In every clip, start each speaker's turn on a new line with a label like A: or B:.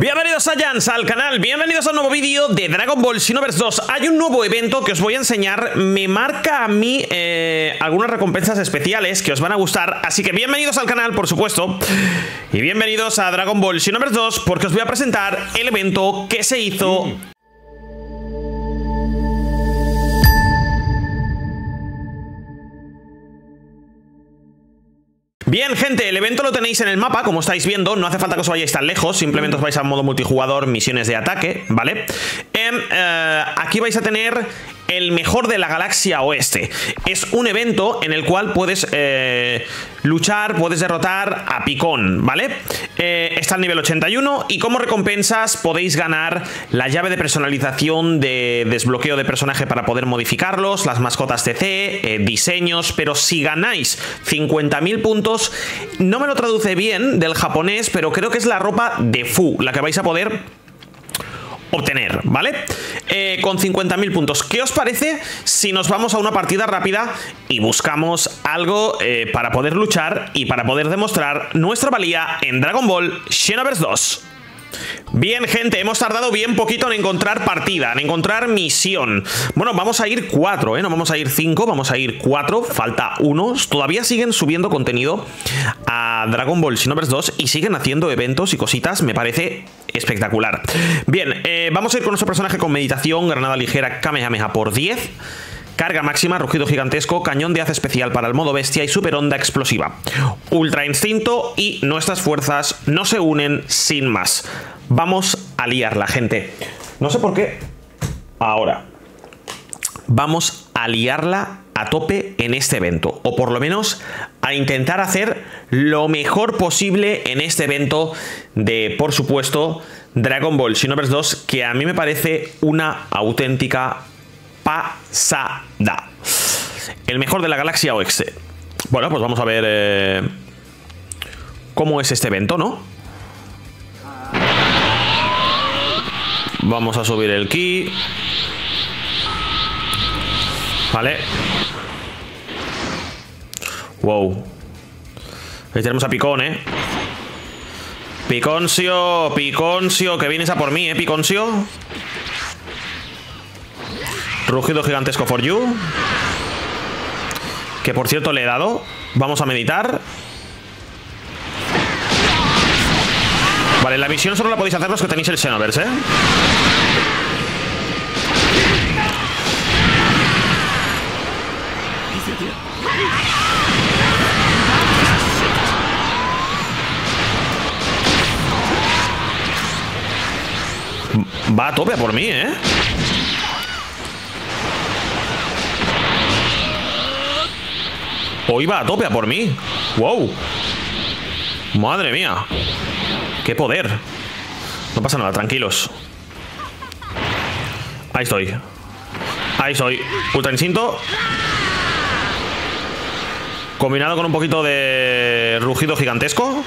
A: Bienvenidos a Jans al canal, bienvenidos a un nuevo vídeo de Dragon Ball Xenoverse 2 Hay un nuevo evento que os voy a enseñar, me marca a mí eh, algunas recompensas especiales que os van a gustar. Así que bienvenidos al canal, por supuesto. Y bienvenidos a Dragon Ball Xenoverse 2 porque os voy a presentar el evento que se hizo Bien, gente, el evento lo tenéis en el mapa, como estáis viendo, no hace falta que os vayáis tan lejos, simplemente os vais a modo multijugador, misiones de ataque, ¿vale? Em, eh, aquí vais a tener el mejor de la galaxia oeste. Es un evento en el cual puedes eh, luchar, puedes derrotar a Picón, ¿vale? Eh, está al nivel 81 y como recompensas podéis ganar la llave de personalización de desbloqueo de personaje para poder modificarlos, las mascotas TC, eh, diseños, pero si ganáis 50.000 puntos, no me lo traduce bien del japonés, pero creo que es la ropa de Fu, la que vais a poder obtener, ¿vale? Eh, con 50.000 puntos. ¿Qué os parece si nos vamos a una partida rápida y buscamos algo eh, para poder luchar y para poder demostrar nuestra valía en Dragon Ball Xenoverse 2? Bien, gente, hemos tardado bien poquito en encontrar partida, en encontrar misión. Bueno, vamos a ir cuatro, ¿eh? No vamos a ir cinco, vamos a ir cuatro. Falta unos. Todavía siguen subiendo contenido a Dragon Ball Xenoverse 2 y siguen haciendo eventos y cositas. Me parece espectacular. Bien, eh, vamos a ir con nuestro personaje con meditación, granada ligera, Kamehameha por 10. Carga máxima, rugido gigantesco, cañón de haz especial para el modo bestia y super onda explosiva. Ultra instinto y nuestras fuerzas no se unen sin más. Vamos a liarla, gente. No sé por qué. Ahora. Vamos a liarla a tope en este evento. O por lo menos a intentar hacer lo mejor posible en este evento de, por supuesto, Dragon Ball Xenoverse 2, que a mí me parece una auténtica pasada. El mejor de la galaxia oeste. Bueno, pues vamos a ver eh, cómo es este evento, ¿no? Vamos a subir el ki. Vale. Wow. Ahí tenemos a Picón, ¿eh? Piconcio, Piconcio, que vienes a por mí, ¿eh, Piconcio? Rugido gigantesco for you. Que por cierto le he dado. Vamos a meditar. Vale, la misión solo la podéis hacer los que tenéis el Xenoverse, ¿eh? Va a tope por mí, ¿eh? Hoy va a tope a por mí. ¡Wow! Madre mía. ¡Qué poder! No pasa nada, tranquilos. Ahí estoy. Ahí estoy. Ultra instinto. Combinado con un poquito de rugido gigantesco.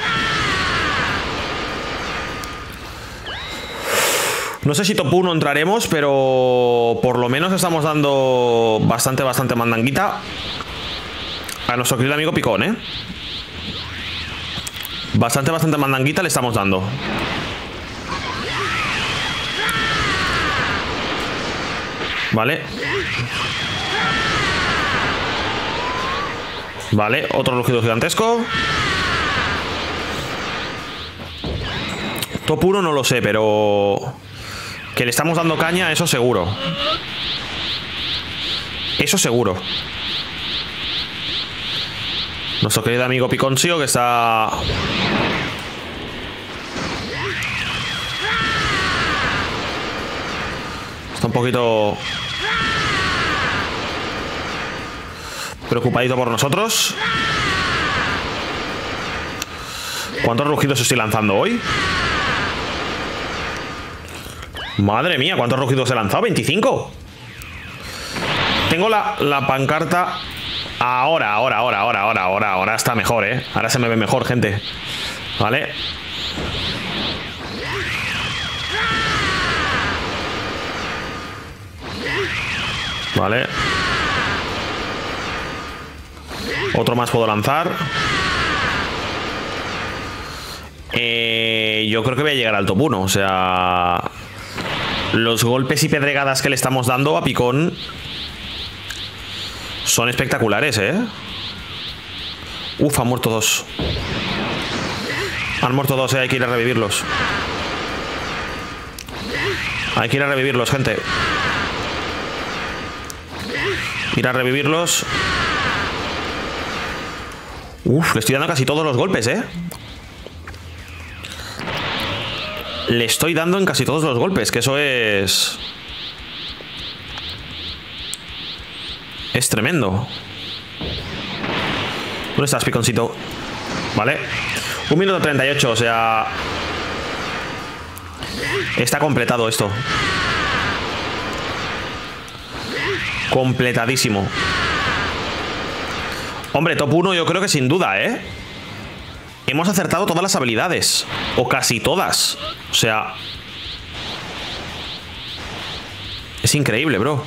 A: No sé si top 1 entraremos, pero por lo menos estamos dando bastante, bastante mandanguita a nuestro querido amigo Picón, ¿eh? Bastante, bastante mandanguita le estamos dando. Vale. Vale, otro rugido gigantesco. Top 1 no lo sé, pero... Que le estamos dando caña, eso seguro. Eso seguro. Nuestro querido amigo Piconcio que está... Está un poquito... Preocupadito por nosotros. ¿Cuántos rugidos estoy lanzando hoy? Madre mía, ¿cuántos rugidos he lanzado? ¿25? Tengo la, la pancarta Ahora, ahora, ahora, ahora, ahora, ahora, ahora está mejor, ¿eh? Ahora se me ve mejor, gente. ¿Vale? Vale. Otro más puedo lanzar. eh, yo creo que voy a llegar al top 1. O sea, los golpes y pedregadas que le estamos dando a Picón son espectaculares, ¿eh? Uf, han muerto dos. Han muerto dos, ¿eh? hay que ir a revivirlos. Hay que ir a revivirlos, gente. Ir a revivirlos. Uf, le estoy dando casi todos los golpes, ¿eh? Le estoy dando en casi todos los golpes, que eso es... Es tremendo. ¿Dónde estás, piconcito? Vale. Un minuto 38, o sea... Está completado esto. Completadísimo. Hombre, top 1 yo creo que sin duda, ¿eh? Hemos acertado todas las habilidades. O casi todas. O sea... Es increíble, bro.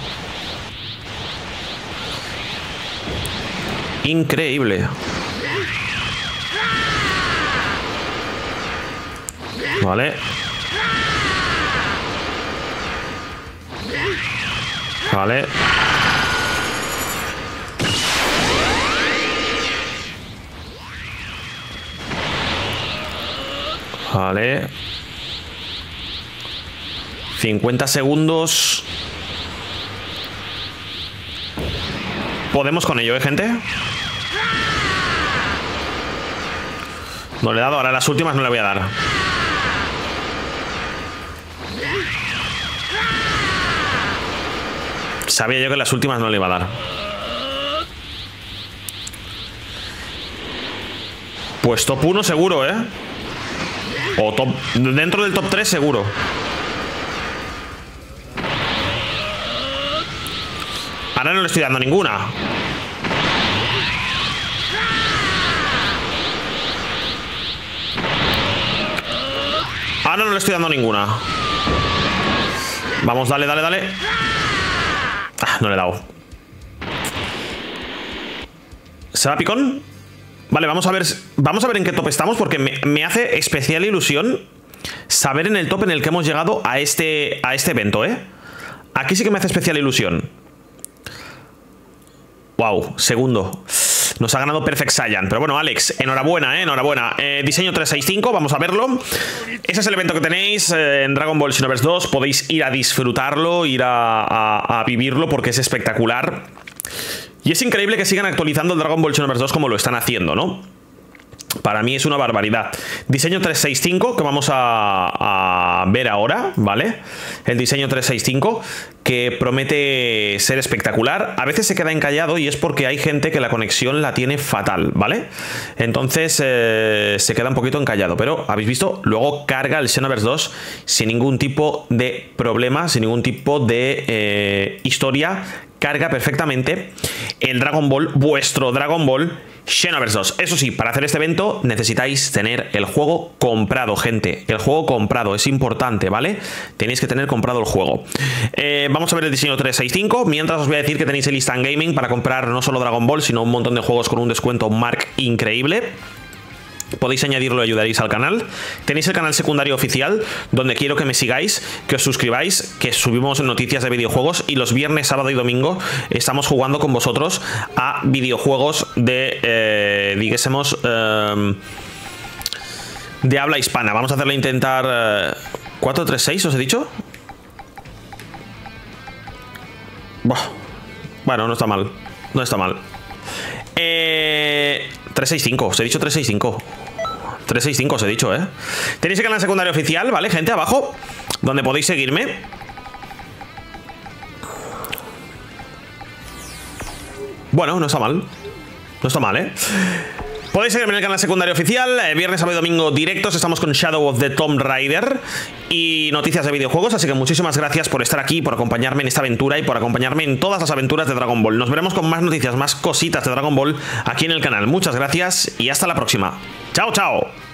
A: Increíble. Vale. Vale. Vale. 50 segundos. Podemos con ello, ¿eh, gente? No le he dado, ahora las últimas no le voy a dar. Sabía yo que las últimas no le iba a dar. Pues top 1 seguro, ¿eh? O top... Dentro del top 3 seguro. Ahora no le estoy dando ninguna. Ahora no le estoy dando ninguna. Vamos, dale, dale, dale. Ah, no le he dado. ¿Se picón? Vale, vamos a ver Vamos a ver en qué top estamos Porque me, hace especial ilusión Saber en el top en el que hemos llegado a este, a este evento, ¿eh? Aquí sí que me hace especial ilusión Wow, segundo nos ha ganado Perfect Saiyan. Pero bueno, Alex, enhorabuena, ¿eh? Enhorabuena. Eh, diseño 365, vamos a verlo. Ese es el evento que tenéis eh, en Dragon Ball Xenoverse 2. Podéis ir a disfrutarlo, ir a, a vivirlo porque es espectacular. Y es increíble que sigan actualizando el Dragon Ball Xenoverse 2 como lo están haciendo, ¿no? Para mí es una barbaridad. Diseño 365 que vamos a, ver ahora, ¿vale? El diseño 365 que promete ser espectacular. A veces se queda encallado y es porque hay gente que la conexión la tiene fatal, ¿vale? Entonces eh, se queda un poquito encallado. Pero, ¿habéis visto? Luego carga el Xenoverse 2 sin ningún tipo de problema, sin ningún tipo de eh, historia. Carga perfectamente el Dragon Ball, vuestro Dragon Ball Xenoverse 2. Eso sí, para hacer este evento necesitáis tener el juego comprado, gente. El juego comprado es importante, ¿vale? Tenéis que tener comprado el juego. Eh, vamos a ver el diseño 365. Mientras os voy a decir que tenéis el Instant Gaming para comprar no solo Dragon Ball, sino un montón de juegos con un descuento Mark increíble. Podéis añadirlo y ayudaréis al canal. Tenéis el canal secundario oficial, donde quiero que me sigáis, que os suscribáis, que subimos noticias de videojuegos y los viernes, sábado y domingo estamos jugando con vosotros a videojuegos de, eh, digásemos, em, de habla hispana. Vamos a hacerle intentar... Eh, 436, ¿os he dicho? Bueno, no está mal. No está mal. Eh, 365, os he dicho 365. 365 os he dicho, ¿eh? Tenéis el canal secundario oficial, ¿vale, gente? Abajo, donde podéis seguirme. Bueno, no está mal. No está mal, ¿eh? Podéis seguirme en el canal secundario oficial, eh, viernes, sábado y domingo directos, estamos con Shadow of the Tomb Raider y noticias de videojuegos, así que muchísimas gracias por estar aquí, por acompañarme en esta aventura y por acompañarme en todas las aventuras de Dragon Ball. Nos veremos con más noticias, más cositas de Dragon Ball aquí en el canal. Muchas gracias y hasta la próxima. Chao, chao.